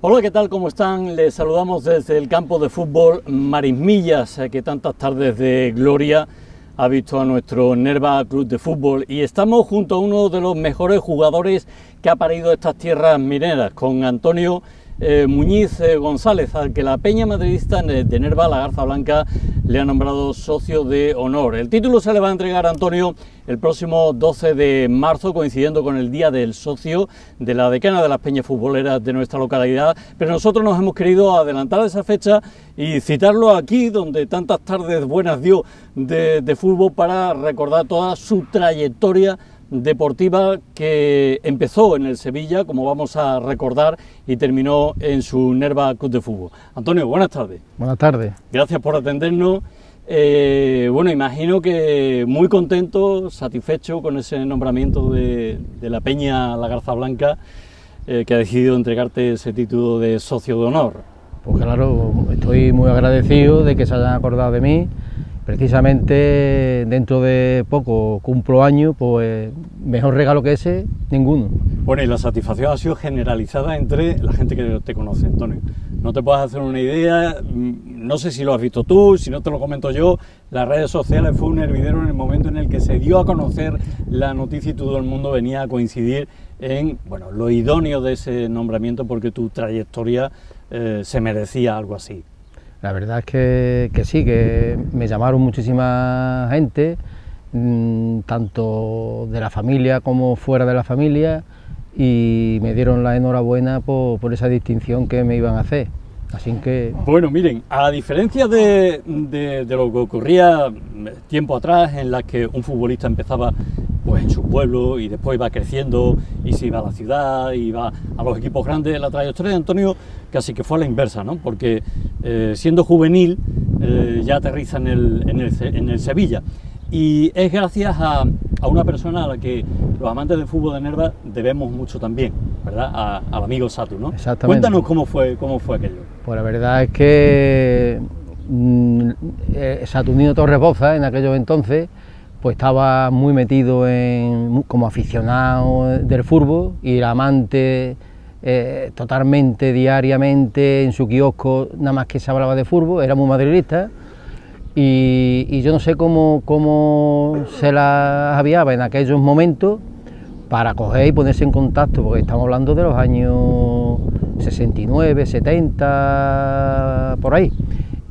Hola, ¿qué tal? ¿Cómo están? Les saludamos desde el campo de fútbol Marismillas, eh, que tantas tardes de gloria ha visto a nuestro Nerva Club de Fútbol y estamos junto a uno de los mejores jugadores que ha parido estas tierras mineras, con Antonio eh, Muñiz eh, González, al que la Peña Madridista de Nerva, la Garza Blanca, le ha nombrado socio de honor. El título se le va a entregar a Antonio el próximo 12 de marzo, coincidiendo con el Día del Socio de la decana de las peñas futboleras de nuestra localidad, pero nosotros nos hemos querido adelantar esa fecha y citarlo aquí, donde tantas tardes buenas dio de, de fútbol, para recordar toda su trayectoria deportiva que empezó en el Sevilla, como vamos a recordar, y terminó en su Nerva Club de Fútbol. Antonio, buenas tardes. Buenas tardes. Gracias por atendernos. Eh, bueno, imagino que muy contento, satisfecho con ese nombramiento de, la Peña La Garza Blanca, eh, que ha decidido entregarte ese título de socio de honor. Pues claro, estoy muy agradecido de que se hayan acordado de mí Precisamente dentro de poco cumplo año, pues mejor regalo que ese, ninguno. Bueno, y la satisfacción ha sido generalizada entre la gente que te conoce, Antonio. No te puedes hacer una idea, mm, no sé si lo has visto tú, si no te lo comento yo, las redes sociales fue un hervidero en el momento en el que se dio a conocer la noticia y todo el mundo venía a coincidir en bueno, lo idóneo de ese nombramiento porque tu trayectoria eh, se merecía algo así. La verdad es que, sí, que me llamaron muchísima gente, mm, tanto de la familia como fuera de la familia, y me dieron la enhorabuena por, esa distinción que me iban a hacer. Bueno, miren, a diferencia de, lo que ocurría tiempo atrás, en la que un futbolista empezaba pues en su pueblo y después iba creciendo y se iba a la ciudad, y iba a los equipos grandes. La trayectoria de Antonio casi que fue a la inversa, ¿no? porque eh, siendo juvenil eh, ya aterriza en el, Sevilla. Y es gracias a, a, una persona a la que los amantes del fútbol de Nerva debemos mucho también, ¿verdad? al amigo Satu, ¿no? Exactamente. Cuéntanos cómo fue, cómo fue aquello. Pues la verdad es que mmm, Saturnino Torres Boza en aquellos entonces pues estaba muy metido en, como aficionado del fútbol y era amante eh, totalmente, diariamente, en su kiosco, nada más que se hablaba de fútbol, era muy madridista y, yo no sé cómo, cómo se la aviaba en aquellos momentos para coger y ponerse en contacto, porque estamos hablando de los años 69, 70, por ahí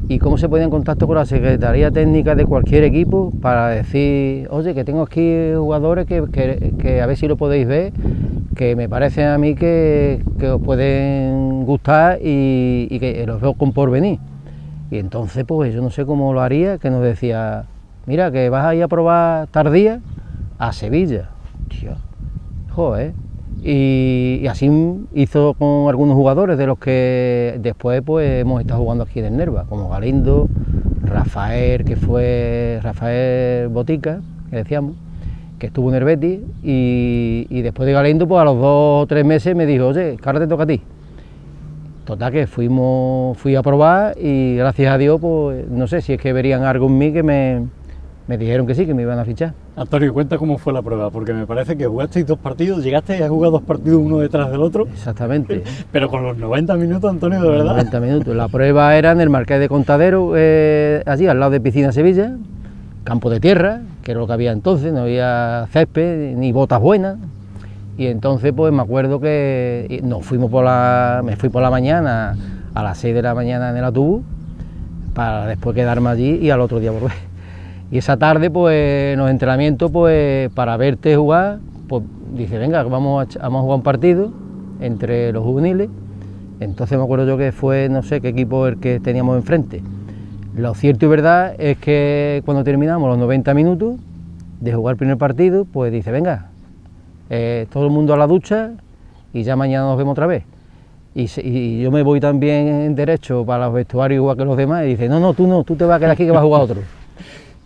y cómo se ponía en contacto con la Secretaría Técnica de cualquier equipo para decir, oye, que tengo aquí jugadores que, a ver si lo podéis ver, que me parece a mí que, os pueden gustar y, que los veo con porvenir. Y entonces, pues yo no sé cómo lo haría, que nos decía, mira, que vas a ir a probar tardía a Sevilla. Tío, joder, y, así hizo con algunos jugadores de los que después pues hemos estado jugando aquí en el Nerva, como Galindo, Rafael, que fue Rafael Botica, que decíamos, que estuvo en el Betis, y, después de Galindo, pues a los dos o tres meses me dijo, oye, que ahora te toca a ti. Total que fuimos, fui a probar y gracias a Dios, pues no sé si es que verían algo en mí que me, me dijeron que sí, que me iban a fichar. Antonio, cuenta cómo fue la prueba, porque me parece que jugasteis dos partidos, llegaste y has jugado dos partidos uno detrás del otro. Exactamente. Pero con los 90 minutos, Antonio, de verdad. 90 minutos. La prueba era en el Marqués de Contadero, eh, allí al lado de Piscina Sevilla, campo de tierra, que era lo que había entonces, no había césped ni botas buenas. Y entonces, pues me acuerdo que nos fuimos por la, me fui por la mañana, a las 6 de la mañana en el autobús, para después quedarme allí y al otro día volver. Y esa tarde, pues, en los entrenamientos, pues, para verte jugar, pues, dice, venga, vamos a, vamos a jugar un partido entre los juveniles. Entonces me acuerdo yo que fue, no sé qué equipo el que teníamos enfrente. Lo cierto y verdad es que cuando terminamos los 90 minutos de jugar el primer partido, pues dice, venga, eh, todo el mundo a la ducha y ya mañana nos vemos otra vez. Y, y, yo me voy también en derecho para los vestuarios igual que los demás y dice, no, no, tú no, tú te vas a quedar aquí que vas a jugar otro.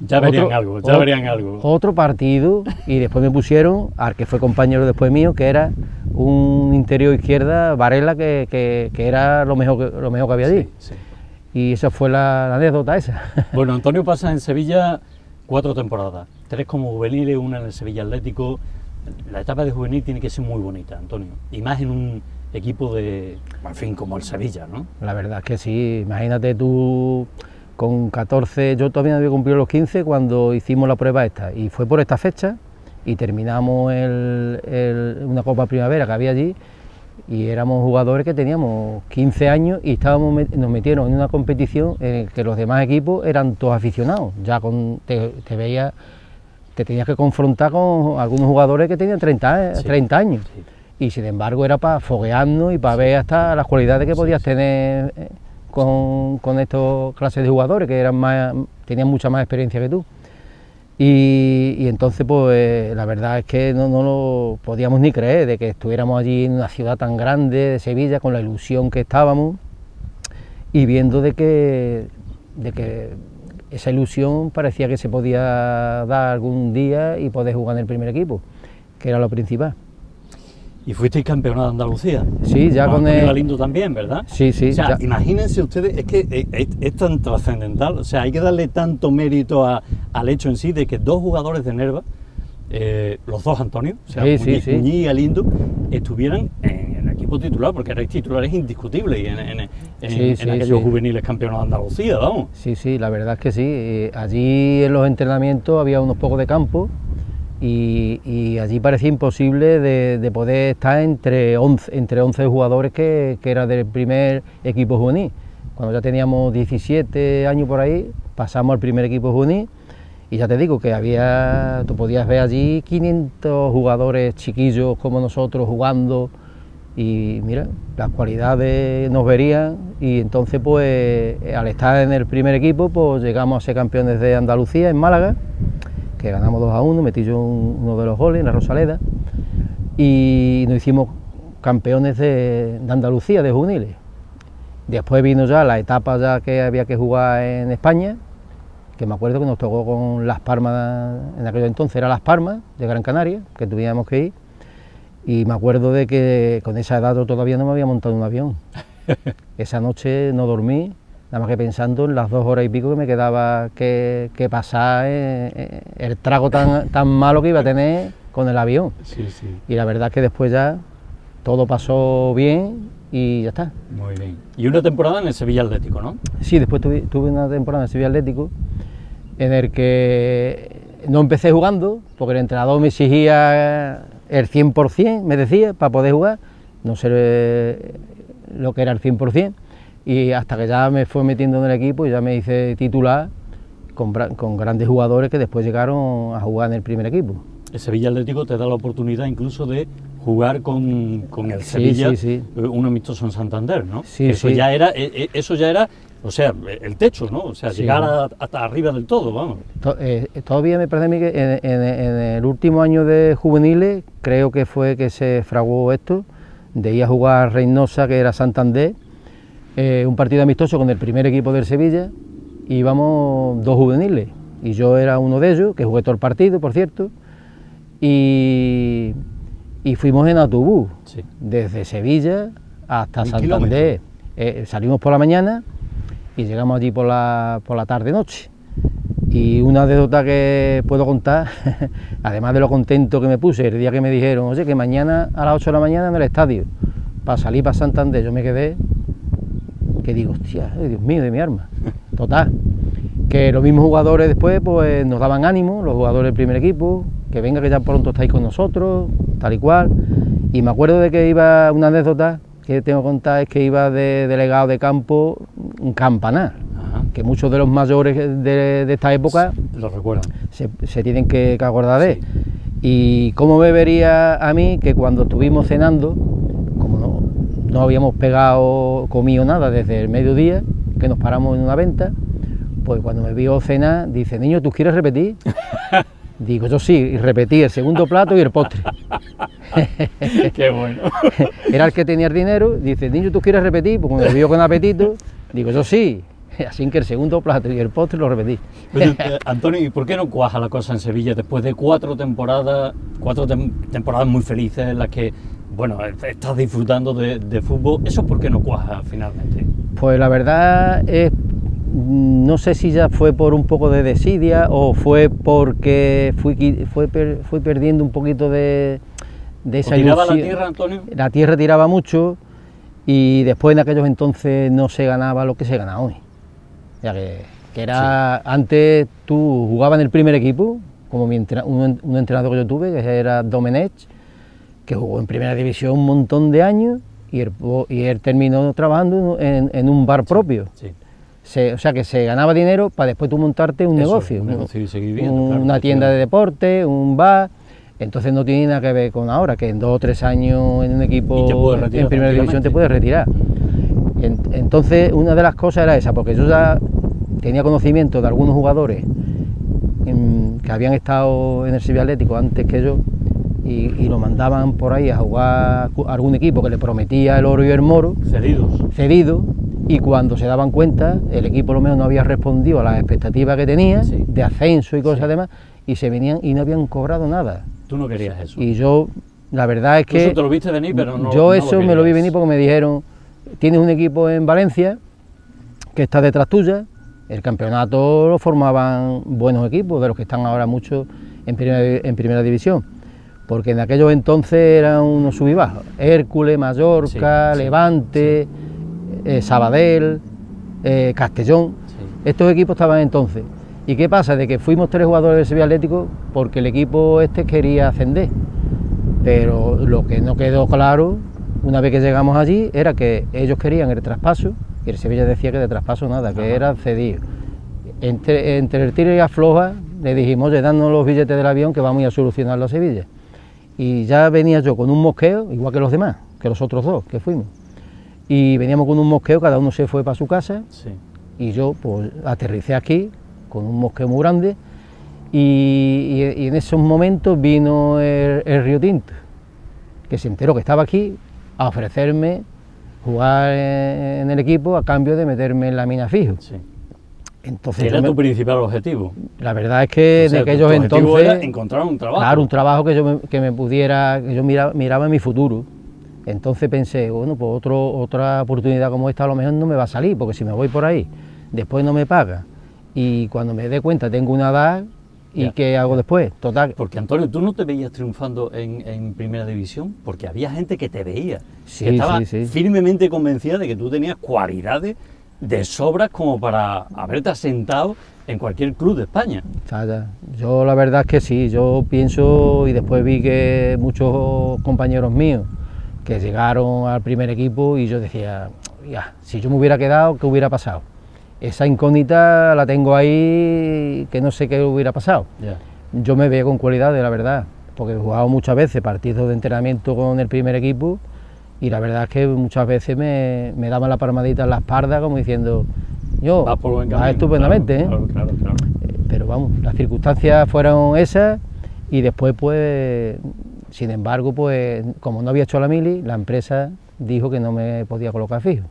Ya verían algo, ya verían algo. Otro partido y después me pusieron al que fue compañero después mío, que era un interior izquierda, Varela, que, que, era lo mejor que, lo mejor que había allí. Y esa fue la, anécdota esa. Bueno, Antonio pasa en Sevilla cuatro temporadas, tres como juvenil y una en el Sevilla Atlético. La etapa de juvenil tiene que ser muy bonita, Antonio, y más en un, equipo de, en fin, como el Sevilla, ¿no? La verdad es que sí, imagínate tú con 14, yo todavía no había cumplido los 15 cuando hicimos la prueba esta, y fue por esta fecha, y terminamos una Copa Primavera que había allí, y éramos jugadores que teníamos 15 años y estábamos nos metieron en una competición en la que los demás equipos eran todos aficionados, ya con, te, veías, te tenías que confrontar con algunos jugadores que tenían 30, 30 años. Y sin embargo era para foguearnos y para ver hasta las cualidades que podías tener eh, con, con estos clases de jugadores que eran más, tenían mucha más experiencia que tú. Y, entonces, pues la verdad es que no, no, lo podíamos ni creer de que estuviéramos allí en una ciudad tan grande de Sevilla, con la ilusión que estábamos, y viendo de que, de que esa ilusión parecía que se podía dar algún día y poder jugar en el primer equipo, que era lo principal. Y fuisteis campeona de Andalucía. Sí, ya con el... lindo también, ¿verdad? Sí, sí. O sea, imagínense ustedes, es que es, tan trascendental, o sea, hay que darle tanto mérito al hecho en sí de que dos jugadores de Nerva, eh, los dos Antonio, o sea, sí, y Galindo, estuvieran en, el equipo titular, porque titulares indiscutibles y en, en, aquellos juveniles campeones de Andalucía, vamos. Sí, sí, la verdad es que sí. Eh, allí en los entrenamientos había unos pocos de campo y, allí parecía imposible de, poder estar entre 11, entre 11 jugadores que, que era del primer equipo juvenil. Cuando ya teníamos 17 años por ahí, pasamos al primer equipo juvenil y ya te digo que había, tú podías ver allí 500 jugadores chiquillos como nosotros jugando y mira, las cualidades nos verían y entonces pues al estar en el primer equipo pues llegamos a ser campeones de Andalucía en Málaga que ganamos 2 a 1, metí yo uno de los goles en la Rosaleda y nos hicimos campeones de, Andalucía, de juveniles. Después vino ya la etapa ya que había que jugar en España, que me acuerdo que nos tocó con Las Palmas, en aquel entonces era Las Palmas de Gran Canaria, que tuvimos que ir, y me acuerdo de que con esa edad todavía no me había montado un avión. esa noche no dormí, nada más que pensando en las dos horas y pico que me quedaba que, pasar eh, eh, el trago tan, tan malo que iba a tener con el avión. Y la verdad es que después ya todo pasó bien y ya está. Muy bien. Y una temporada en el Sevilla Atlético, ¿no? Sí, después tuve, una temporada en el Sevilla Atlético en el que no empecé jugando porque el entrenador me exigía el 100%, me decía, para poder jugar, no sé eh, lo que era el 100%, y hasta que ya me fue metiendo en el equipo y ya me hice titular con, con grandes jugadores que después llegaron a jugar en el primer equipo. El Sevilla Atlético te da la oportunidad incluso de jugar con, con el Sevilla, sí, eh, un amistoso en Santander, ¿no? Sí, eso ya era, eh, eh, eso ya era, o sea, el techo, ¿no? O sea, llegar hasta arriba del todo, vamos. todavía me parece a mí que en, el último año de juveniles creo que fue que se fraguó esto, de ir a jugar Reynosa, que era Santander, eh, un partido amistoso con el primer equipo del Sevilla y íbamos dos juveniles y yo era uno de ellos, que jugué todo el partido, por cierto, y, fuimos en autobús, desde Sevilla hasta Santander. Eh, salimos por la mañana y llegamos allí por la, por la tarde-noche. Y una anécdota que puedo contar, además de lo contento que me puse el día que me dijeron, oye, que mañana a las 8 de la mañana en el estadio, para salir para Santander, yo me quedé que digo, hostia, Dios mío, de mi arma. Total, que los mismos jugadores después pues nos daban ánimo, los jugadores del primer equipo, que venga que ya pronto estáis con nosotros, tal y cual. Y me acuerdo de que iba, una anécdota que tengo que contar es que iba de delegado de campo un campanar, que muchos de los mayores de, esta época lo recuerdan. Se, tienen que, acordar de. Y cómo me vería a mí que cuando estuvimos cenando, no habíamos pegado, comido nada desde el mediodía, que nos paramos en una venta, pues cuando me vio cenar, dice, niño, ¿tú quieres repetir? Digo, yo sí, y repetí el segundo plato y el postre. Qué bueno. Era el que tenía el dinero, dice, niño, ¿tú quieres repetir? Pues me vio con apetito, digo, yo sí. Así que el segundo plato y el postre lo repetí. Eh, Antonio, ¿y por qué no cuaja la cosa en Sevilla después de cuatro temporadas, cuatro temporadas muy felices en las que bueno, estás disfrutando de, fútbol, ¿eso por qué no cuaja finalmente? Pues la verdad es, no sé si ya fue por un poco de desidia o fue porque fui, fui, fui perdiendo un poquito de, de esa tiraba la tierra, Antonio? La tierra tiraba mucho y después en aquellos entonces no se ganaba lo que se gana hoy. Ya que, era, antes tú jugabas en el primer equipo, como mi un, un, entrenador que yo tuve, que era Domenech, que jugó en primera división un montón de años y él, y él terminó trabajando en, un bar propio. O sea que se ganaba dinero para después tú montarte un negocio, una tienda de deporte, un bar. Entonces no tiene nada que ver con ahora, que en dos o tres años en un equipo en primera división te puedes retirar. entonces una de las cosas era esa, porque yo ya tenía conocimiento de algunos jugadores que habían estado en el Sevilla Atlético antes que yo y, lo mandaban por ahí a jugar a algún equipo que le prometía el oro y el moro. Cedidos. Cedido. Y cuando se daban cuenta, el equipo lo menos no había respondido a las expectativas que tenía, de ascenso y cosas demás, y se venían y no habían cobrado nada. Tú no querías eso. Y yo, la verdad es que. Eso te lo viste venir, pero no. Yo eso me lo vi venir porque me dijeron: tienes un equipo en Valencia que está detrás tuya. El campeonato lo formaban buenos equipos, de los que están ahora muchos en en primera división porque en aquellos entonces eran unos subibajos, Hércules, Mallorca, Levante, eh, Sabadell, eh, Castellón, estos equipos estaban entonces. ¿Y qué pasa? De que fuimos tres jugadores del Sevilla Atlético porque el equipo este quería ascender, pero lo que no quedó claro una vez que llegamos allí era que ellos querían el traspaso y el Sevilla decía que de traspaso nada, que era cedido. Entre, entre el tiro y afloja le dijimos, oye, danos los billetes del avión que vamos a solucionarlo a Sevilla y ya venía yo con un mosqueo, igual que los demás, que los otros dos que fuimos. Y veníamos con un mosqueo, cada uno se fue para su casa y yo pues aterricé aquí con un mosqueo muy grande y, en esos momentos vino el, Río Tinto, que se enteró que estaba aquí a ofrecerme jugar en, el equipo a cambio de meterme en la mina fijo. Entonces, era tu principal objetivo? La verdad es que de aquellos entonces... Era encontrar un trabajo. Claro, un trabajo que yo me, que me pudiera, que yo miraba, miraba en mi futuro. Entonces pensé, bueno, pues otro, otra oportunidad como esta a lo mejor no me va a salir, porque si me voy por ahí, después no me paga, y cuando me dé cuenta tengo una edad, ¿y qué hago después? Total. Porque Antonio, ¿tú no te veías triunfando en, Primera División? Porque había gente que te veía, sí, que estaba firmemente convencida de que tú tenías cualidades de sobras como para haberte asentado en cualquier club de España. Yo la verdad es que sí, yo pienso y después vi que muchos compañeros míos que llegaron al primer equipo y yo decía, ya, si yo me hubiera quedado, ¿qué hubiera pasado? Esa incógnita la tengo ahí, que no sé qué hubiera pasado. Yo me veo con cualidades, la verdad, porque he jugado muchas veces partidos de entrenamiento con el primer equipo y la verdad es que muchas veces me, me daban la palmadita en la espalda como diciendo, yo, vas estupendamente, ¿eh? ¿eh? Pero vamos, las circunstancias fueron esas y después pues, sin embargo, pues como no había hecho la mili, la empresa dijo que no me podía colocar fijo.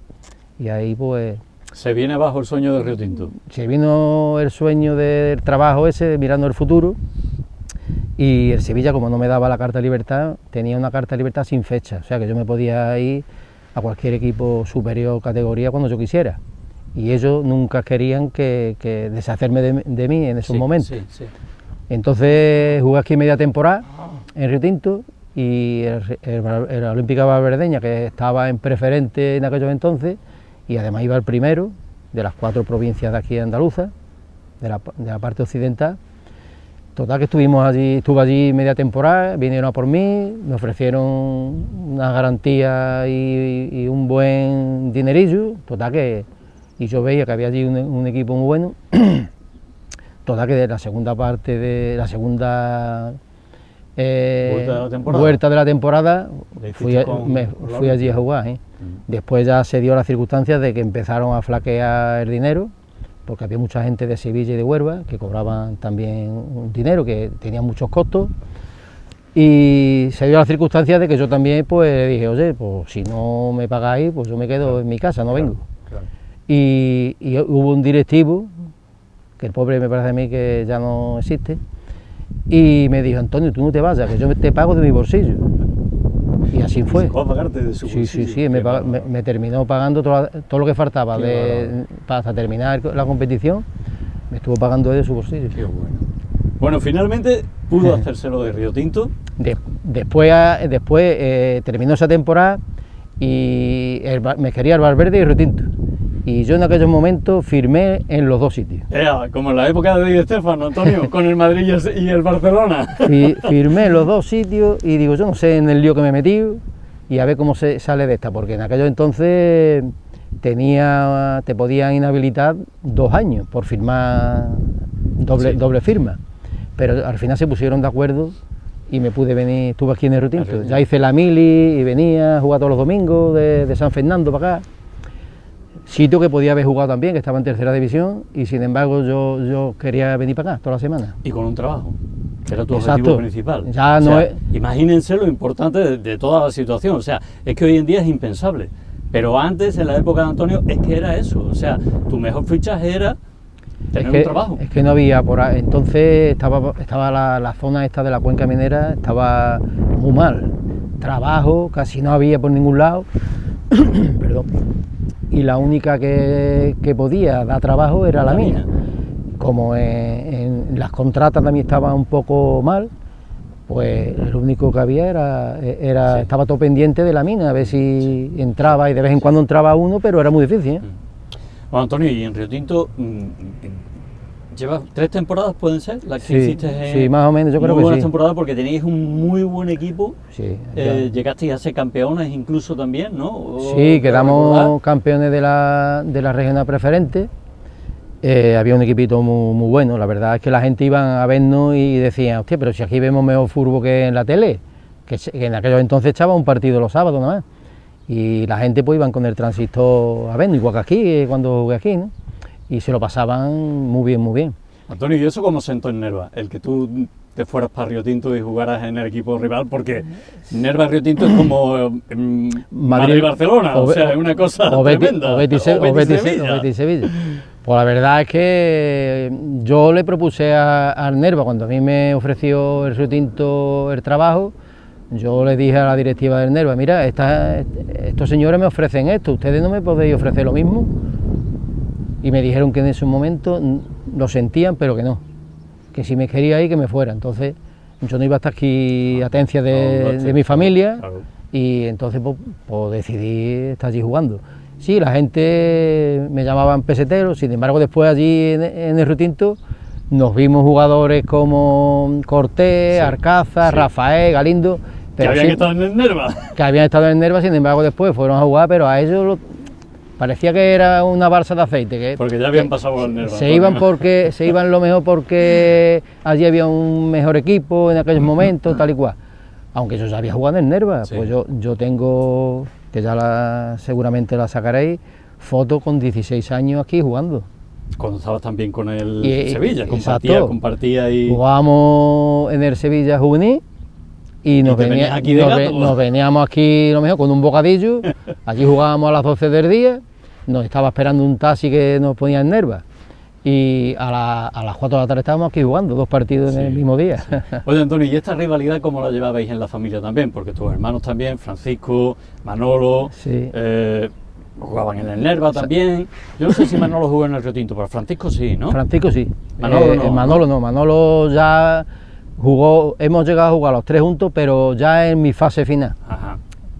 Y ahí pues... ¿Se viene abajo el sueño de Río Tinto? Se vino el sueño del trabajo ese, mirando el futuro, y el Sevilla, como no me daba la carta de libertad, tenía una carta de libertad sin fecha, o sea que yo me podía ir a cualquier equipo superior categoría cuando yo quisiera. Y ellos nunca querían que, deshacerme de, mí en esos momentos. Entonces jugué aquí media temporada en Río Tinto y el, el, Olímpica Valverdeña, que estaba en preferente en aquellos entonces, y además iba el primero de las cuatro provincias de aquí de Andaluza, de la parte occidental, Total que estuvimos allí, estuve allí media temporada, vinieron a por mí, me ofrecieron una garantía y, un buen dinerillo, total que, y yo veía que había allí un, equipo muy bueno, total que de la segunda parte de la segunda eh, vuelta de la temporada, fui, fui allí a jugar. ¿eh? Mm. Después ya se dio la circunstancia de que empezaron a flaquear el dinero porque había mucha gente de Sevilla y de Huelva que cobraban también un dinero, que tenían muchos costos. Y se dio la circunstancia de que yo también pues dije, oye, pues si no me pagáis, pues yo me quedo en mi casa, no vengo. Y, y, hubo un directivo, que el pobre me parece a mí que ya no existe, y me dijo, Antonio, tú no te vayas, que yo te pago de mi bolsillo. Y así fue. sí, sí, sí, me, terminó pagando todo, lo que faltaba de, para terminar la competición, me estuvo pagando de su bolsillo. Qué bueno. Bueno, finalmente pudo hacérselo de Río Tinto. después después eh, terminó esa temporada y me quería el Valverde y Río Tinto. Y yo en aquellos momentos firmé en los dos sitios. como en la época de Di Estefano, Antonio, con el Madrid y el Barcelona. firmé en los dos sitios y digo, yo no sé en el lío que me he metido y a ver cómo se sale de esta, porque en aquellos entonces tenía, te podían inhabilitar dos años por firmar doble, doble firma. Pero al final se pusieron de acuerdo y me pude venir, estuve aquí en el Rutinto. Ya hice la mili y venía a jugar todos los domingos de, de San Fernando para acá sitio que podía haber jugado también, que estaba en tercera división, y sin embargo yo, yo quería venir para acá toda la semana. Y con un trabajo, que era tu objetivo principal. Ya no Imagínense lo importante de, toda la situación, o sea, es que hoy en día es impensable, pero antes, en la época de Antonio, es que era eso, o sea, tu mejor fichaje era tener un trabajo. Es que no había, por ahí, entonces estaba, estaba la, la zona esta de la cuenca minera, estaba muy mal, trabajo casi no había por ningún lado, perdón y la única que, podía dar trabajo era la, mina. Como en, las contratas también estaba un poco mal, pues lo único que había era, era estaba todo pendiente de la mina, a ver si entraba y de vez en cuando entraba uno, pero era muy difícil. ¿eh? Mm. Bueno, Antonio, y en Río Tinto, mm, ¿Llevas tres temporadas, pueden ser? Las que hiciste en sí, más o menos, yo creo que buenas temporadas porque teníais un muy buen equipo. Sí, eh, llegasteis a ser campeones incluso también, ¿no? sí, quedamos campeones de la, de la regional preferente. Eh, había un equipito muy, muy, bueno, la verdad es que la gente iba a vernos y decían, hostia, pero si aquí vemos mejor fútbol que en la tele, que, en aquellos entonces echaba un partido los sábados nada más. Y la gente pues iban con el transistor a vernos, igual que aquí, eh, cuando jugué aquí, ¿no? Y se lo pasaban muy bien, muy bien. Antonio, ¿y eso cómo sentó en Nerva? El que tú te fueras para Río Tinto y jugaras en el equipo rival, porque Nerva Río Tinto es como mm, Madrid y Barcelona, o, sea, es una cosa o tremenda. O Betis, Sevilla. Pues la verdad es que yo le propuse a, Nerva, cuando a mí me ofreció el Río Tinto el trabajo, yo le dije a la directiva del Nerva, mira, estos señores me ofrecen esto, ustedes no me podéis ofrecer lo mismo y me dijeron que en ese momento lo sentían, pero que no, que si me quería ir, que me fuera. Entonces yo no iba a estar aquí atencia de, mi familia y entonces pues, pues, decidí estar allí jugando. Sí, la gente me llamaban pesetero, sin embargo después allí en, el Rutinto nos vimos jugadores como Cortés, Arcaza, Rafael, Galindo. Pero que habían estado en el Nerva. Que habían estado en el Nerva, sin embargo después fueron a jugar, pero a ellos parecía que era una balsa de aceite. Que, porque ya habían pasado el nervio. Se iban, porque, se iban lo mejor porque allí había un mejor equipo en aquellos momentos, tal y cual. Aunque yo ya había jugado en Nerva, pues yo, yo tengo, que ya la, seguramente la sacaréis, foto con 16 años aquí jugando. Cuando estabas también con el Sevilla, compartía, compartía y... Jugábamos en el Sevilla juvenil y nos, venía, aquí nos, veníamos aquí lo mejor con un bocadillo, allí jugábamos a las 12 del día nos estaba esperando un taxi que nos ponía en nerva y a, las 4 de la tarde estábamos aquí jugando dos partidos en el mismo día. Oye Antonio, ¿y esta rivalidad cómo la llevabais en la familia también? Porque tus hermanos también, Francisco, Manolo, eh, jugaban en el Nerva también. Yo no sé si Manolo jugó en el Río Tinto, pero Francisco sí, ¿no? Francisco sí. Manolo, eh, no, Manolo no, Manolo ya jugó, hemos llegado a jugar los tres juntos, pero ya en mi fase final. Ajá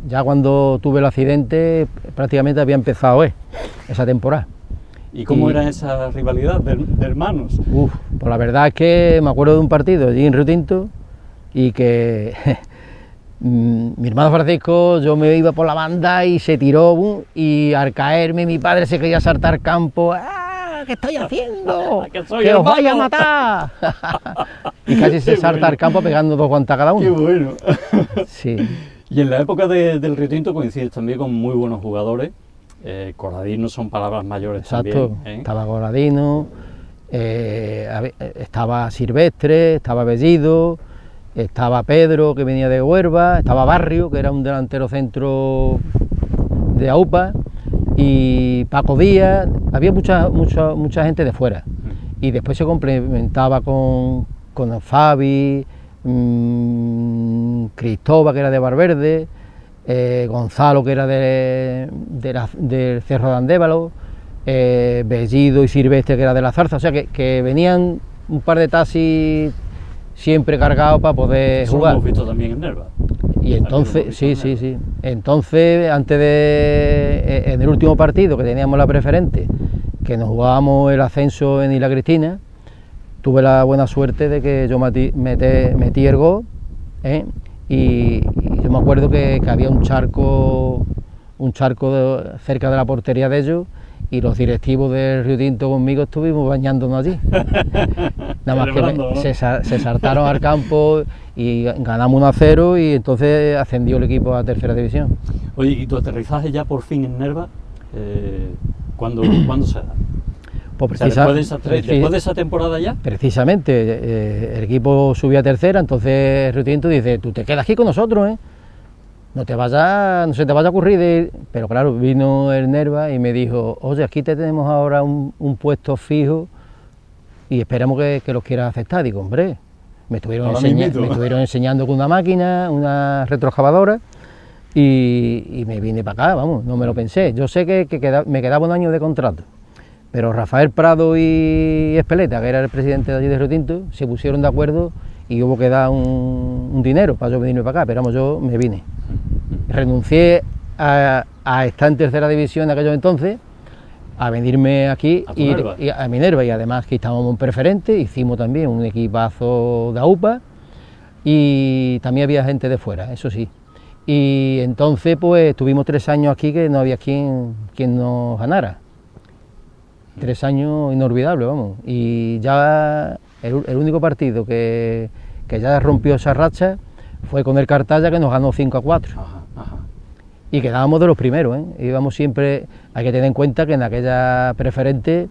ya cuando tuve el accidente prácticamente había empezado eh, esa temporada. ¿Y cómo era esa rivalidad de, hermanos? Uf, pues la verdad es que me acuerdo de un partido allí en Río Tinto y que mm, mi hermano Francisco, yo me iba por la banda y se tiró y al caerme mi padre se quería saltar campo. ¡Ah! ¿Qué estoy haciendo? ¡Que, os vaya a matar! y casi se salta al campo pegando dos guantas cada uno. ¡Qué bueno! sí. Y en la época del Río Tinto coincides también con muy buenos jugadores. Eh, Corradino son palabras mayores Exacto. también. ¿eh? Estaba Corradino, eh, estaba Silvestre, estaba Bellido, estaba Pedro, que venía de Huerva, estaba Barrio, que era un delantero centro de AUPA, y Paco Díaz, había mucha, mucha, mucha gente de fuera. Mm. Y después se complementaba con, con Fabi, mmm, Cristóbal, que era de Barverde, eh, Gonzalo, que era de, del Cerro de Andévalo, eh, Bellido y Silvestre, que era de la Zarza, o sea que, venían un par de taxis siempre cargado para poder Eso jugar. Lo hemos visto también en Nerva. Y entonces, sí, sí, sí. Entonces, antes de. eh, En el último partido que teníamos la preferente, que nos jugábamos el ascenso en Isla Cristina, tuve la buena suerte de que yo metí, metí, metí el gol, ¿eh? y, y yo me acuerdo que, que había un charco, un charco de- cerca de la portería de ellos, y los directivos del Río Tinto conmigo estuvimos bañándonos allí. Nada más que se, sa- se saltaron al campo y ganamos 1 a 0 y entonces ascendió el equipo a tercera división. Oye, ¿y tu aterrizaje ya por fin en Nerva? Eh, ¿cuándo, ¿Cuándo se da? Pues O sea, precisa- después, de esa, tre- preci- después de esa temporada ya. Precisamente, eh, el equipo subió a tercera, entonces Río Tinto dice, tú te quedas aquí con nosotros, ¿eh? No te vaya, no se te vaya a ocurrir de ir". Pero claro, vino el Nerva y me dijo, oye, aquí te tenemos ahora un, un puesto fijo y esperamos que, que los quieras aceptar. Digo, hombre, me estuvieron, enseña- me estuvieron enseñando con una máquina, una retroexcavadora y, y me vine para acá, vamos, no me lo pensé. Yo sé que, que queda- me quedaba un año de contrato, pero Rafael Prado y Espeleta, que era el presidente de allí de Río Tinto, se pusieron de acuerdo y hubo que dar un, un dinero para yo venirme para acá, pero vamos, yo me vine. Renuncié a, a estar en tercera división en aquellos entonces, a venirme aquí A y, a Minerva y además que estábamos en preferente, hicimos también un equipazo de AUPA y también había gente de fuera, eso sí. Y entonces pues tuvimos tres años aquí que no había quien, quien nos ganara. Tres años inolvidables, vamos. Y ya el, el único partido que, que ya rompió esa racha fue con el Cartaya que nos ganó 5 a 4 Ajá, ajá. Y quedábamos de los primeros. ¿eh? Íbamos siempre, hay que tener en cuenta que en aquella preferente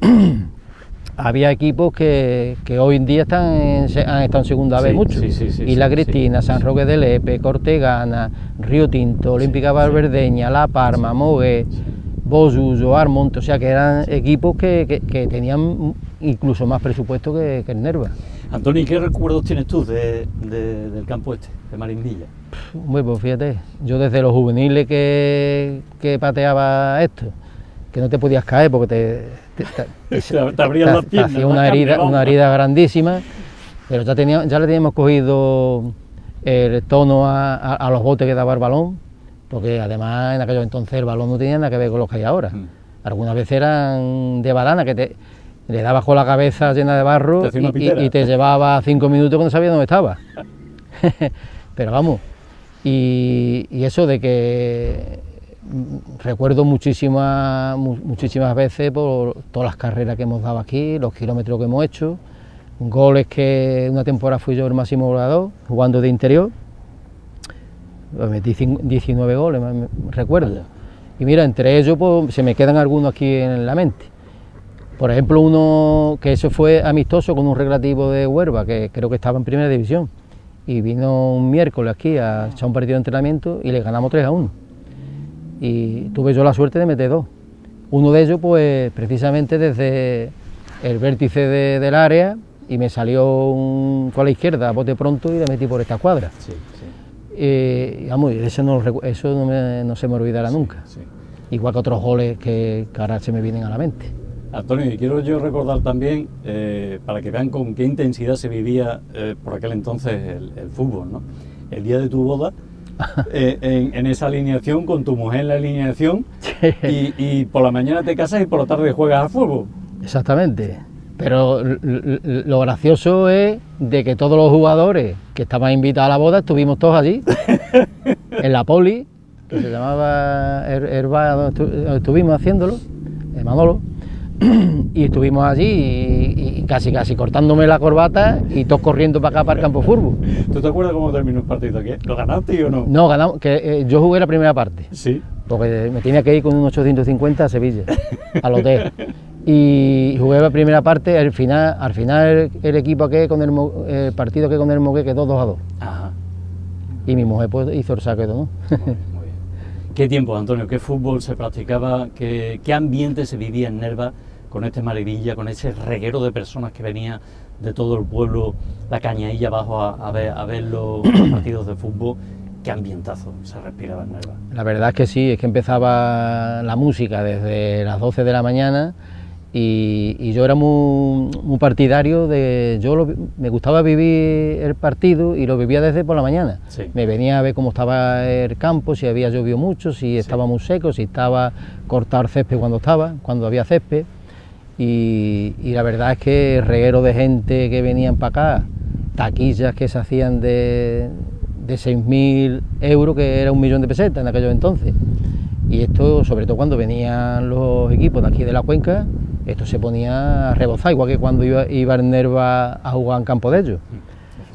había equipos que, que hoy en día están en han estado en segunda Sí, vez mucho. sí, sí, sí, Isla sí, Cristina, San. Roque de Lepe, Cortegana, Río Tinto, Olímpica. Valverdeña, La Parma, Mogue, Bosuso, Armonte, o sea que eran equipos que, que- que tenían incluso más presupuesto que, el Nerva. Antonio, ¿y ¿qué recuerdos tienes tú de- de- del campo este, de Marimbilla? Bueno, pues fíjate, yo desde los juveniles que, que pateaba esto, que no te podías caer porque te, te, te- Te- te abrían las piernas, hacía una herida, una herida grandísima, pero ya, tenía, ya le teníamos cogido el tono a, a- a los botes que daba el balón, porque además en aquellos entonces el balón no tenía nada que ver con los que hay ahora. Mm. Algunas veces eran de balana, que te, le dabas con la cabeza llena de barro y- y, pitera. y te llevaba cinco minutos que no sabía dónde estaba. Pero vamos, y, y eso de que mm, recuerdo muchísimas, mu- muchísimas veces por todas las carreras que hemos dado aquí, los kilómetros que hemos hecho, goles que una temporada fui yo el máximo goleador, jugando de interior, Pues metí cin- 19 goles, me- recuerdo. Y mira, entre ellos pues, se me quedan algunos aquí en la mente. Por ejemplo, uno que eso fue amistoso con un recreativo de Huerva, que creo que estaba en primera división. Y vino un miércoles aquí a echar un partido de entrenamiento y le ganamos 3 a 1. Y tuve yo la suerte de meter dos. Uno de ellos, pues precisamente desde el vértice de- del área y me salió un, con la izquierda a bote pronto y le metí por esta cuadra. Sí, sí. Eh, vamos, eso no, eso no, me- no se me olvidará nunca. Igual que otros goles que, que ahora se me vienen a la mente. Antonio, y quiero yo recordar también, eh, para que vean con qué intensidad se vivía eh, por aquel entonces el, el fútbol, ¿no? El día de tu boda, eh, en, en esa alineación, con tu mujer en la alineación, y, y por la mañana te casas y por la tarde juegas al fútbol. Exactamente. Pero lo gracioso es de que todos los jugadores que estaban invitados a la boda estuvimos todos allí, en la poli, que se llamaba Her- Herba, donde estu- donde estuvimos haciéndolo, Manolo, y estuvimos allí y, y casi casi cortándome la corbata y todos corriendo para acá para el campo fútbol. ¿Tú te acuerdas cómo terminó el partido aquí? ¿Lo ganaste o no? No, ganamos, que eh, yo jugué la primera parte. Sí. porque me tenía que ir con un 850 a Sevilla, al hotel. Y jugué la primera parte, al final, al final el, el equipo que con el, partido que con el Mogué quedó 2 a 2. Ajá. Y mi mujer pues hizo el saque, ¿no? Muy bien. ¿Qué tiempo, Antonio? ¿Qué fútbol se practicaba? ¿Qué, qué ambiente se vivía en Nerva con este maravilla, con ese reguero de personas que venía de todo el pueblo, la cañadilla abajo a, a ver, a ver los, los partidos de fútbol? ¿Qué ambientazo se respiraba en Nerva? La verdad es que sí, es que empezaba la música desde las 12 de la mañana Y, yo era muy, partidario de. Yo me gustaba vivir el partido y lo vivía desde por la mañana. Me venía a ver cómo estaba el campo, si había llovido mucho, si estaba muy seco, si estaba cortar césped cuando estaba, cuando había césped. Y, la verdad es que reguero de gente que venían para acá, taquillas que se hacían de, de 6.000 euros, que era un millón de pesetas en aquellos entonces. Y esto, sobre todo cuando venían los equipos de aquí de la cuenca, esto se ponía a rebozar, igual que cuando iba, iba el Nerva a jugar en campo de ellos.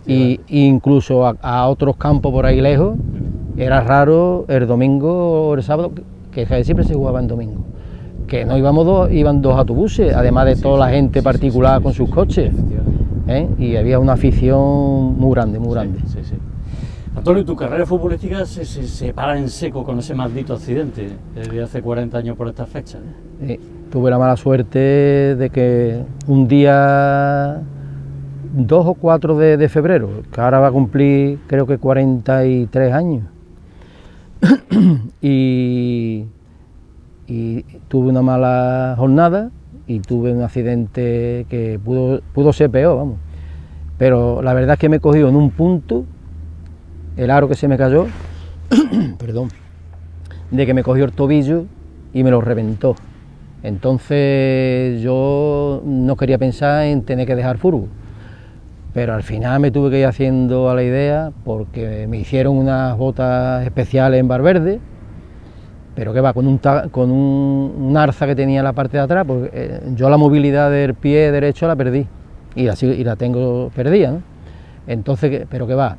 Y incluso a, otros campos por ahí lejos, era raro el domingo o el sábado, que siempre se jugaba en domingo. Que no íbamos dos, iban dos autobuses, además de toda la gente particular con sus coches. ¿eh? Y había una afición muy grande, muy grande. Antonio, tu carrera futbolística se, se, para en seco con ese maldito accidente de hace 40 años por esta fecha. tuve la mala suerte de que un día 2 o 4 de, febrero, que ahora va a cumplir creo que 43 años, y, y tuve una mala jornada y tuve un accidente que pudo, pudo ser peor, vamos. Pero la verdad es que me he cogido en un punto el aro que se me cayó, perdón, de que me cogió el tobillo y me lo reventó. Entonces yo no quería pensar en tener que dejar fútbol, pero al final me tuve que ir haciendo a la idea porque me hicieron unas botas especiales en Barverde, pero que va, con un, con un, arza que tenía en la parte de atrás, porque eh, yo la movilidad del pie derecho la perdí y, así, y la tengo perdida, ¿no? Entonces, pero que va,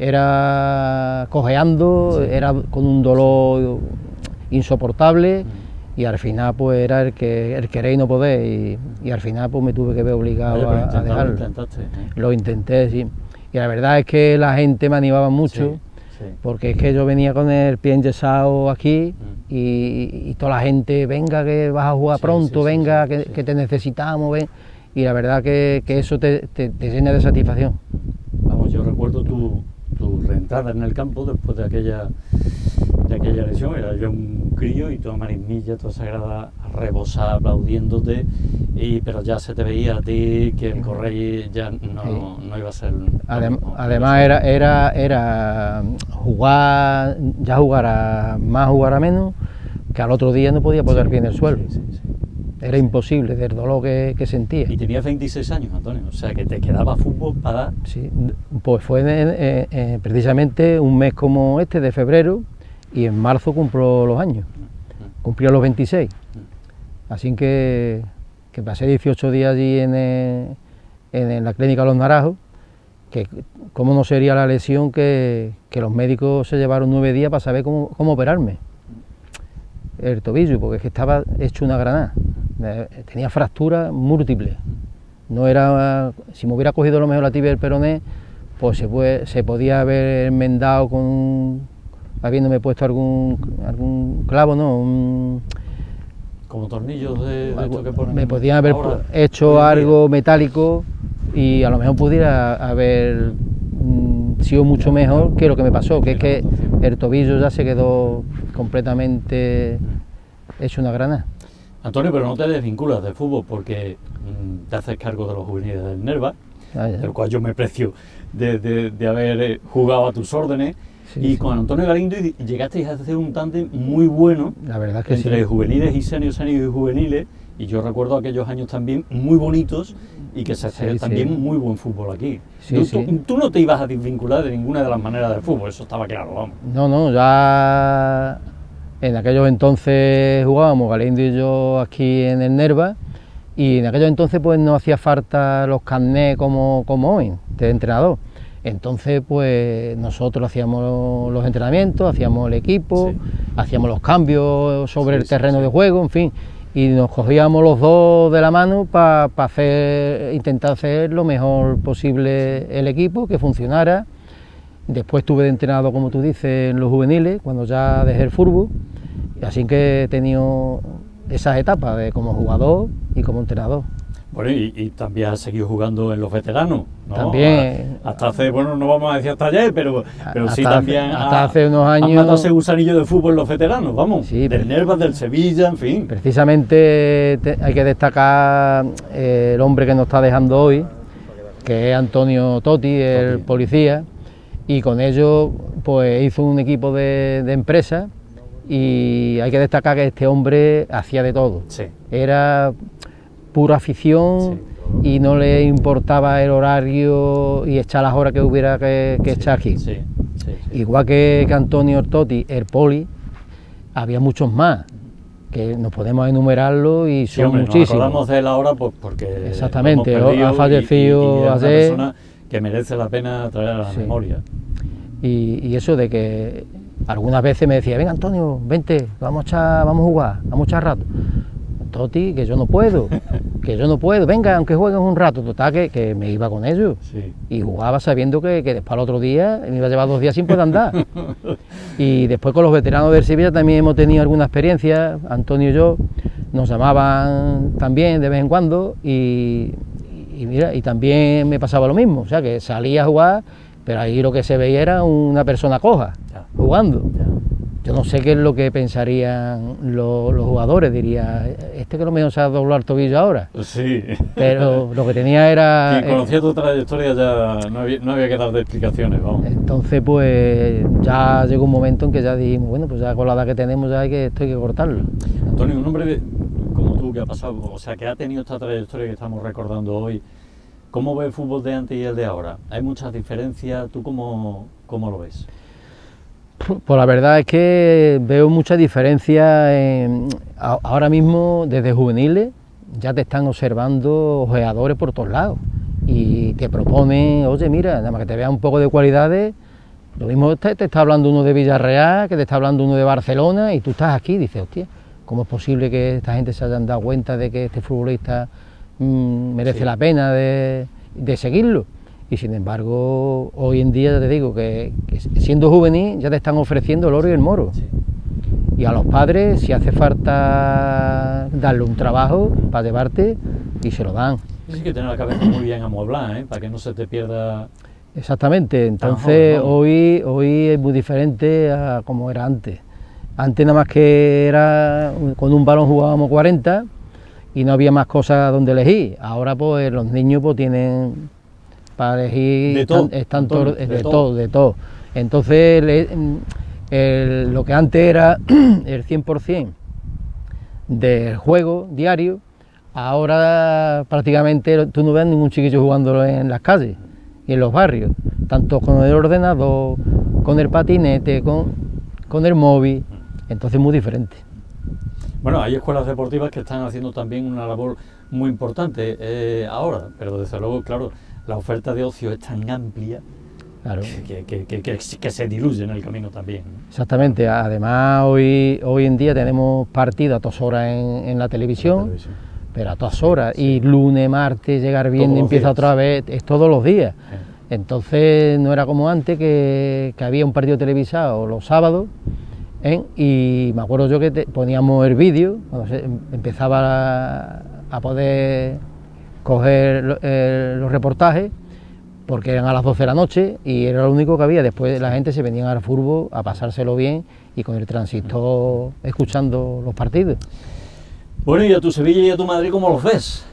era cojeando, era con un dolor insoportable y al final pues era el que el querer y no poder y, al final pues me tuve que ver obligado a, dejarlo. Lo, intenté, sí. Y la verdad es que la gente me animaba mucho. Porque es que yo venía con el pie enyesado aquí mm. y, toda la gente, venga que vas a jugar pronto, venga que, te necesitamos, ven. y la verdad que, eso te, te, te llena de satisfacción. Vamos, yo recuerdo tu, tu reentrada en el campo después de aquella aquella lesión, era yo un crío y toda Marismilla, toda Sagrada rebosada aplaudiéndote, y, pero ya se te veía a ti que el Correy ya no, no iba a ser... además era, era, era jugar, ya jugar a más, jugar a menos, que al otro día no podía poder bien el suelo. Era imposible del dolor que, que, sentía. Y tenías 26 años, Antonio, o sea que te quedaba fútbol para... Sí, pues fue precisamente un mes como este, de febrero, y en marzo cumplo los años. Cumplió los 26. Así que, pasé 18 días allí en, en, la clínica Los Naranjos, que cómo no sería la lesión que, los médicos se llevaron nueve días para saber cómo, cómo operarme el tobillo, porque es que estaba hecho una granada tenía fracturas múltiples. No era, si me hubiera cogido lo mejor la tibia del peroné, pues se, se podía haber enmendado con, habiéndome puesto algún, algún clavo, ¿no? Como tornillos de, que ponen Me podían haber hecho algo metálico y a lo mejor pudiera haber mm, sido mucho mejor que lo que me pasó, que es que el tobillo ya se quedó completamente hecho una granada. Antonio, pero no te desvinculas del fútbol porque mm, te haces cargo de los juveniles del Nerva, ah, del cual yo me precio de, haber eh, jugado a tus órdenes. Y con Antonio Galindo llegasteis a hacer un tándem muy bueno La verdad que entre juveniles y senios, senios y juveniles. Y yo recuerdo aquellos años también muy bonitos y que se hacía también muy buen fútbol aquí. Tú, tú, no te ibas a desvincular de ninguna de las maneras del fútbol, eso estaba claro, vamos. No, no, ya en aquellos entonces jugábamos Galindo y yo aquí en el Nerva y en aquellos entonces pues no hacía falta los carnés como, como hoy, de entrenador. Entonces pues nosotros hacíamos los entrenamientos, hacíamos el equipo, hacíamos los cambios sobre el terreno de juego, en fin, y nos cogíamos los dos de la mano para hacer, intentar hacer lo mejor posible el equipo, que funcionara. Después estuve de entrenado, como tú dices, en los juveniles, cuando ya dejé el fútbol, así que he tenido esas etapas de como jugador y como entrenador. Bueno, y, también ha seguido jugando en los veteranos. ¿no? También. Hasta hace, bueno, no vamos a decir hasta ayer, pero, pero sí también. hasta hace unos años. Han matado ese gusanillo de fútbol en los veteranos, vamos. Sí, del Nervas, del Sevilla, en fin. Precisamente hay que destacar eh, el hombre que nos está dejando hoy, que es Antonio Totti, el policía, y con ello pues hizo un equipo de, de empresa y hay que destacar que este hombre hacía de todo. Sí. Era pura afición y no le importaba el horario y echar las horas que hubiera que, echar aquí. Igual que, Antonio Ortotti, el poli, había muchos más que nos podemos enumerarlo y son hombre, muchísimos. Nos acordamos de él ahora pues, porque exactamente ha fallecido hace persona que merece la pena traer a la memoria. Y, y, eso de que algunas veces me decía, venga Antonio, vente, vamos a, echar, vamos a jugar, vamos a echar rato. Toti, que yo no puedo, que yo no puedo, venga, aunque jueguen un rato, total, que, que me iba con ellos. Y jugaba sabiendo que, que, después al otro día me iba a llevar dos días sin poder andar. y después con los veteranos del Sevilla también hemos tenido alguna experiencia, Antonio y yo, nos llamaban también de vez en cuando y, mira, y también me pasaba lo mismo, o sea, que salía a jugar, pero ahí lo que se veía era una persona coja, jugando. Yo no sé qué es lo que pensarían los, jugadores, diría, este que lo mejor se ha doblado el tobillo ahora. Sí. Pero lo que tenía era... Quien conocía tu trayectoria ya no había, no había que dar de explicaciones, vamos. Entonces, pues ya llegó un momento en que ya dijimos, bueno, pues ya con la edad que tenemos ya hay que, esto hay que cortarlo. Antonio, un hombre como tú que ha pasado, o sea, que ha tenido esta trayectoria que estamos recordando hoy, ¿cómo ve el fútbol de antes y el de ahora? ¿Hay muchas diferencias? ¿Tú cómo, cómo lo ves? Pues la verdad es que veo mucha diferencia ahora mismo desde juveniles ya te están observando ojeadores por todos lados y te proponen, oye mira, nada más que te vea un poco de cualidades, lo mismo te, está hablando uno de Villarreal, que te está hablando uno de Barcelona y tú estás aquí dices, hostia, ¿cómo es posible que esta gente se hayan dado cuenta de que este futbolista mm, merece la pena de seguirlo? Y sin embargo hoy en día ya te digo que, siendo juvenil ya te están ofreciendo el oro y el moro. Y a los padres si hace falta darle un trabajo para llevarte y se lo dan. Sí que tener la cabeza muy bien amueblada, ¿eh? para que no se te pierda... Exactamente, entonces hoy, hoy es muy diferente a como era antes. Antes nada más que era, con un balón jugábamos 40 y no había más cosas donde elegir. Ahora pues los niños pues tienen para elegir de todo, están, de, todo. de todo. Entonces, lo que antes era el 100% del juego diario, ahora prácticamente tú no ves ningún chiquillo jugándolo en las calles y en los barrios, tanto con el ordenador, con el patinete, con, con el móvil, entonces muy diferente. Bueno, hay escuelas deportivas que están haciendo también una labor muy importante eh, ahora, pero desde luego, claro, la oferta de ocio es tan amplia que, se diluye en el camino también. Exactamente, además hoy, hoy en día tenemos partido a todas horas en, la, televisión, pero a todas horas, y lunes, martes, llegar bien, empieza otra vez, es todos los días. Entonces no era como antes que, había un partido televisado los sábados, ¿eh? y me acuerdo yo que poníamos el vídeo, cuando em, empezaba a poder coger eh, los reportajes, porque eran a las 12 de la noche y era lo único que había. Después la gente se venía al fútbol a pasárselo bien y con el transistor escuchando los partidos. Bueno, ¿y a tu Sevilla y a tu Madrid cómo los ves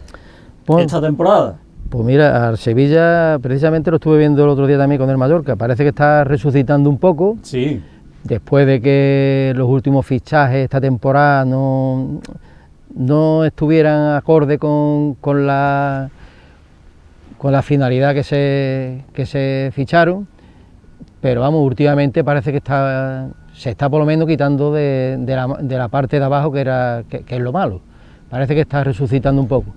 pues, esta temporada? Pues mira, al Sevilla precisamente lo estuve viendo el otro día también con el Mallorca. Parece que está resucitando un poco. Sí. Después de que los últimos fichajes esta temporada no no estuvieran acorde con, con, la, con la finalidad que se, que se ficharon, pero vamos, últimamente parece que está, se está por lo menos quitando de, la, parte de abajo que, era, que, es lo malo, parece que está resucitando un poco.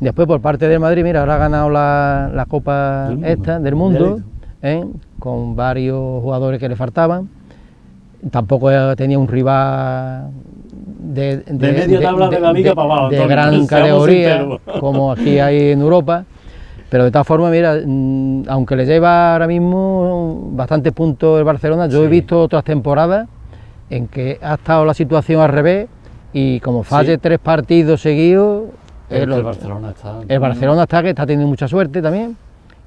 Después por parte del Madrid, mira, ahora ha ganado la, la Copa esta del mundo, ¿eh? con varios jugadores que le faltaban. Tampoco tenía un rival de, media tabla de, la liga para abajo, de gran categoría, como aquí hay en Europa. Pero de todas formas, mira, mm, aunque le lleva ahora mismo bastantes puntos el Barcelona, yo he visto otras temporadas en que ha estado la situación al revés y como falle tres partidos seguidos, el, Barcelona está. El Barcelona está que está teniendo mucha suerte también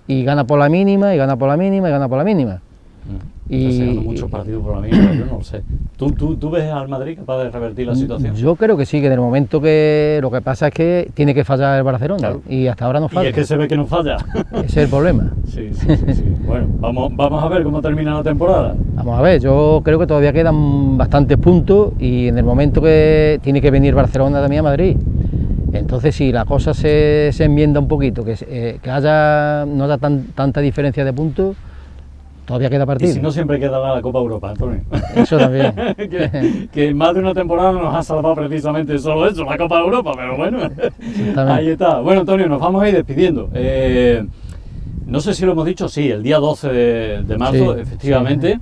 y gana por la mínima y gana por la mínima y gana por la mínima. Mm. Y muchos partidos por la mínima, yo no lo sé. ¿Tú, tú, tú ves al Madrid capaz de revertir la situación? Yo creo que sí, que en el momento que lo que pasa es que tiene que fallar el Barcelona y hasta ahora no falla. Y es que se ve que no falla. Ese es el problema. Sí, sí, sí. bueno, vamos, vamos a ver cómo termina la temporada. Vamos a ver, yo creo que todavía quedan bastantes puntos y en el momento que tiene que venir Barcelona también a Madrid. Entonces, si la cosa se, se enmienda un poquito, que, eh, que haya, no haya tanta diferencia de puntos, todavía queda partido. Y si no, siempre queda la Copa Europa, Antonio. Eso también. que, más de una temporada nos ha salvado precisamente solo eso, la Copa Europa, pero bueno, ahí está. Bueno, Antonio, nos vamos a ir despidiendo. Eh, no sé si lo hemos dicho, sí, el día 12 de, marzo, efectivamente,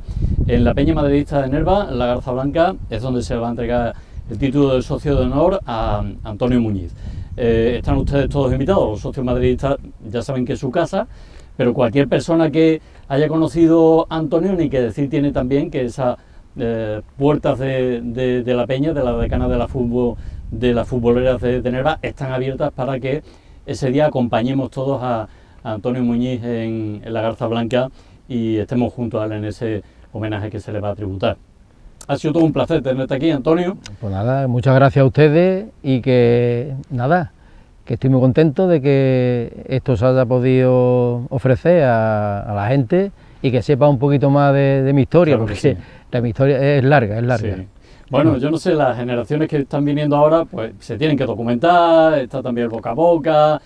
en la Peña Madridista de Nerva, la Garza Blanca, es donde se va a entregar el título de socio de honor a Antonio Muñiz. Eh, están ustedes todos invitados, los socios madridistas ya saben que es su casa, pero cualquier persona que haya conocido a Antonio, ni que decir tiene también que esas eh, puertas de, la peña, de la decana de la fútbol, de las futboleras de, Nerva, están abiertas para que ese día acompañemos todos a, Antonio Muñiz en, en, la Garza Blanca y estemos junto a él en ese homenaje que se le va a tributar. Ha sido todo un placer tenerte aquí, Antonio. Pues nada, muchas gracias a ustedes y que nada, que estoy muy contento de que esto se haya podido ofrecer a, la gente y que sepa un poquito más de, mi historia, porque la mi historia es larga, es larga. Bueno, yo no sé, las generaciones que están viniendo ahora, pues se tienen que documentar, está también el boca a boca,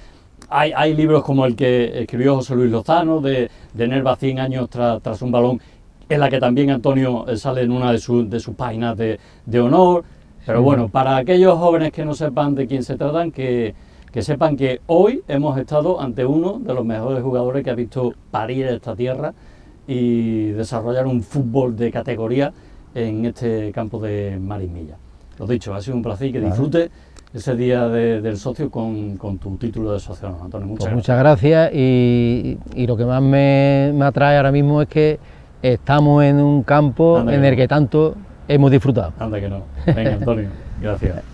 hay, hay libros como el que escribió José Luis Lozano, de, de Nerva 100 años tras un balón, en la que también Antonio eh, sale en una de, de sus páginas de, honor. Pero bueno, para aquellos jóvenes que no sepan de quién se tratan, que, que, sepan que hoy hemos estado ante uno de los mejores jugadores que ha visto parir esta tierra y desarrollar un fútbol de categoría en este campo de Marismilla. Lo dicho, ha sido un placer y que disfrute ese día del socio con, tu título de socio, Antonio. Muchas pues Muchas gracias y, lo que más me, me atrae ahora mismo es que estamos en un campo en el que tanto hemos disfrutado. Anda que no. Venga, Antonio, gracias.